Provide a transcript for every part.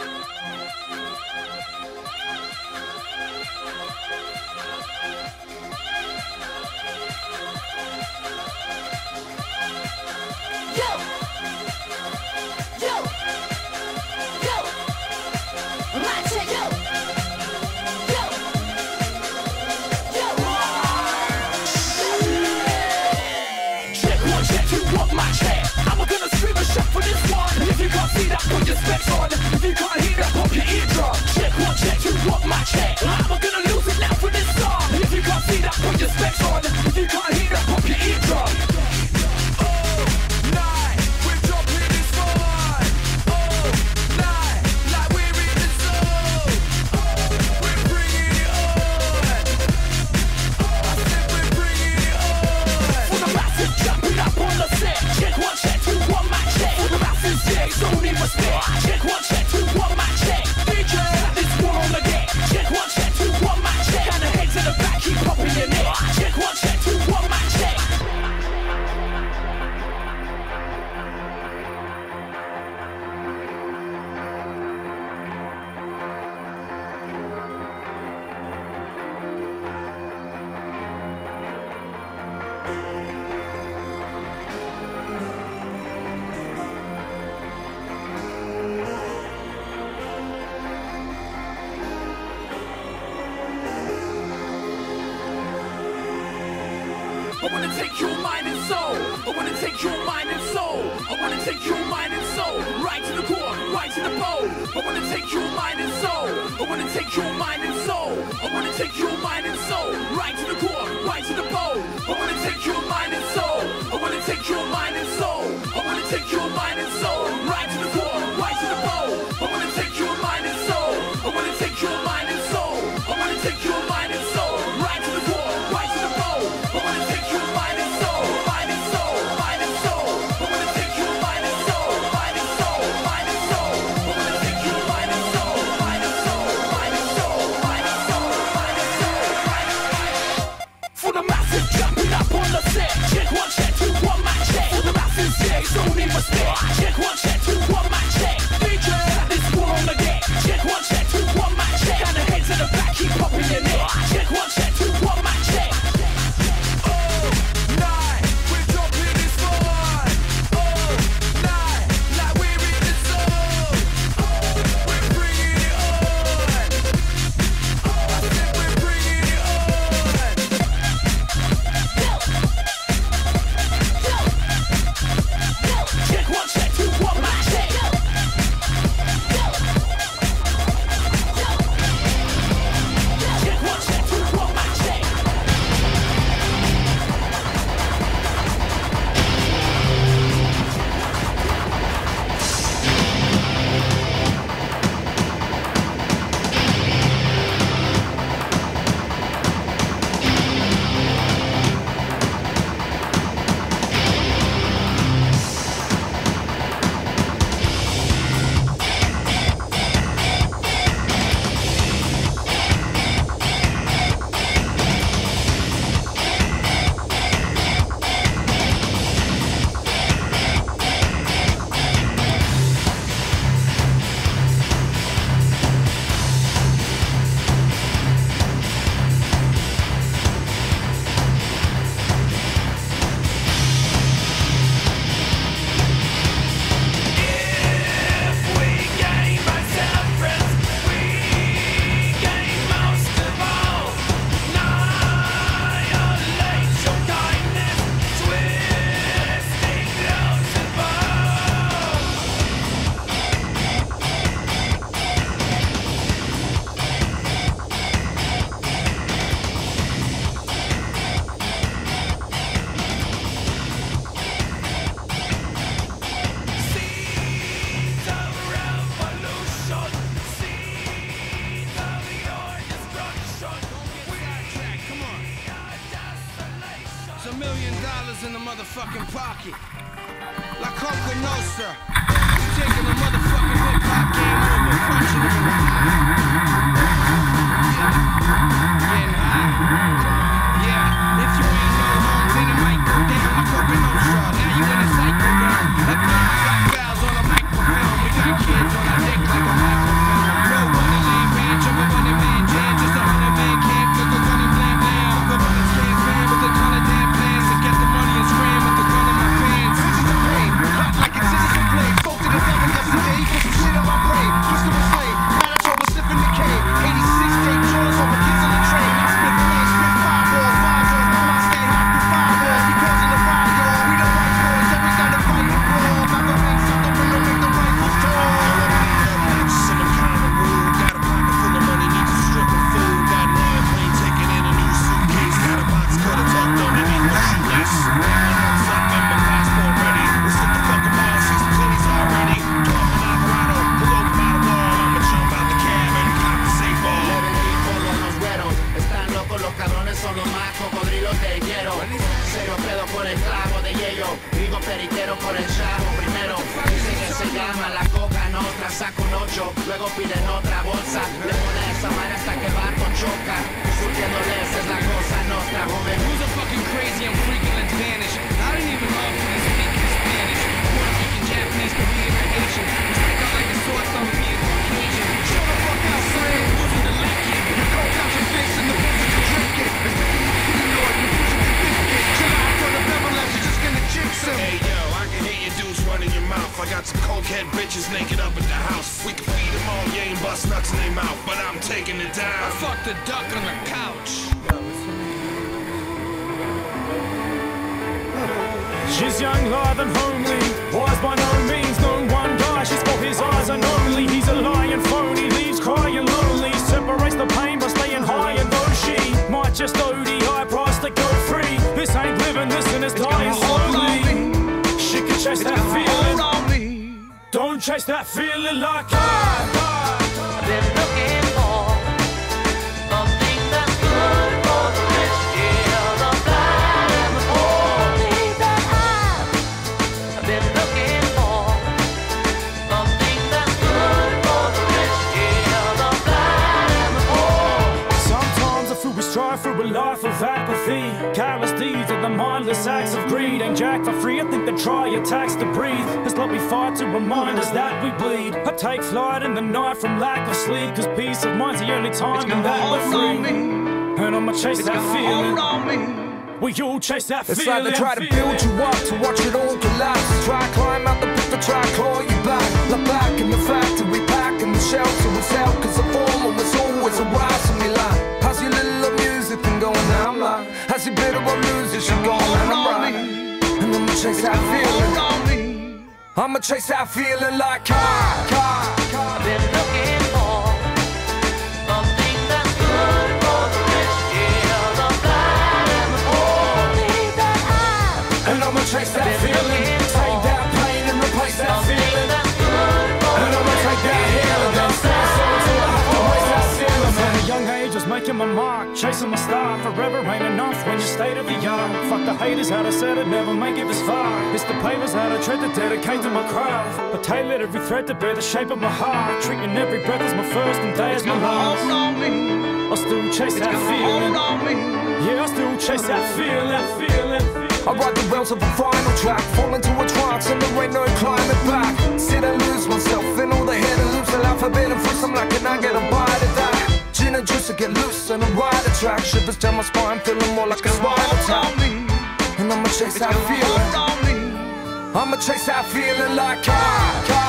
Yo! Yo! Yo! Macie, yo! effects on. If you can't hear that, pop your eardrum. Check one, check two, rock my check. I'm gonna lose it now for this song. If you can't see that, put your specs on. If you can't hear that, pop your eardrum. wanna take your mind and soul. I wanna take your mind and soul. I wanna take your mind and soul. Right to the core, right to the bone. I wanna take your mind and soul. I wanna take your mind and soul. I wanna take your mind and soul. Right to the core, right to the bone. I wanna take your mind and soul. I wanna take your mind and soul. I wanna take your mind and soul. La coca nostra, saco un ocho, luego piden otra bolsa. Le pone esa madre hasta que con choca. Surtiéndoles es la cosa nostra, joven. Who's a fucking crazy? I'm freaking in Spanish. I didn't even love when they speak in Spanish. Puerto Rican, Japanese, Korean, or Asian. We stick out like a sore thumb being Caucasian. Show the fuck out, son. Losing the Lincoln. You coke out your face and the bitches you drinking. Bitches naked up at the house. We can feed them all, you ain't bust nuts in their mouth, but I'm taking it down. I down. fucked a duck on the couch. She's young, lithe and homely, wise by no means. Chase that feeling like I. I've been looking for something that's good for the rich. Yeah, the blind and the poor need that I. I've been looking strive through a life of apathy. Callous deeds and the mindless acts of greed. Ain't jack for free, I think they try attacks to breathe. It's like we fight to remind us that we bleed. I take flight in the night from lack of sleep. Cause peace of mind's the only time in that we're free. And I'ma chase that feeling. We all chase that It's feeling. like they try to build you up to watch it all collapse. Try climb out the pit to try claw you back. Look back in the factory, pack in the shelter was hell. Cause the former was always a rise to me I'm like, how's your bit about music? She going and I'm right. And I'ma chase that feeling. I'ma chase that feeling like ah, ah, chasing my star. Forever ain't enough when you state of the art. Fuck the haters, how to said it, never make it this far. It's the pavers how to tread to dedicate to my craft. I tailored every thread to bear the shape of my heart. Treating every breath as my first and day as my last. I still chase that feeling. Yeah, I still chase that feeling. That feeling. I ride the rails of a final track, fall into a trance, and there ain't no climbing back. Sit and lose myself in all the hidden loops, the alphabet and fruits. I'm like, can I get a bite of that? Gin and juice to get loose and a track. Shivers down my spine, feeling more like a spinal tap. And I'ma chase that feeling. I'ma chase that feeling like ah,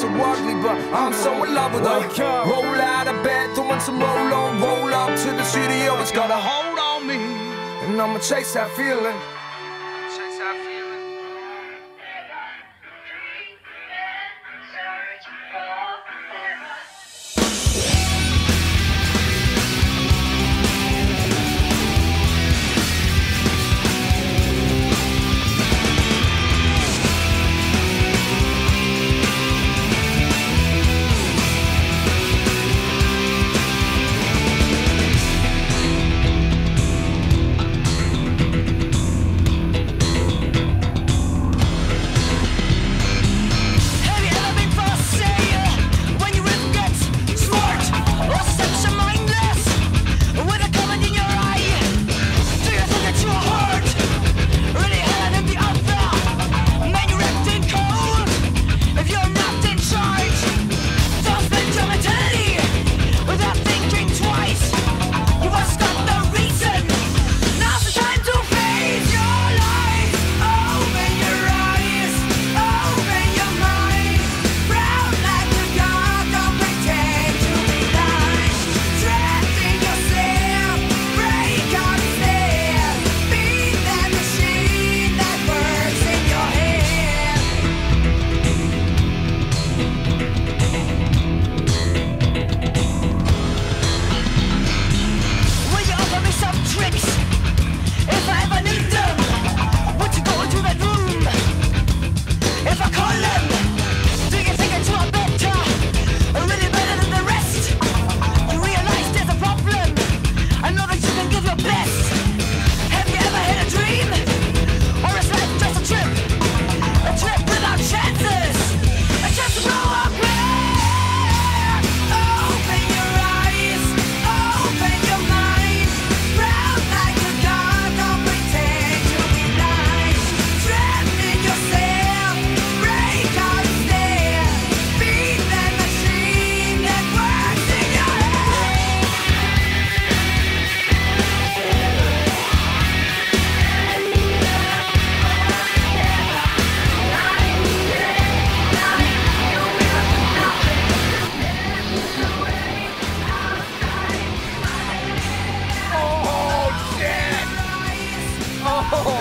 so ugly, but I'm so in love with her. Roll out of bed, throwing some roll on, roll up to the studio. It's got a hold on me. And I'ma chase that feeling.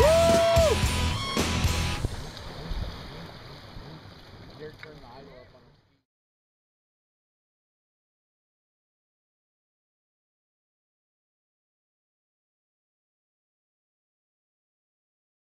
Woo!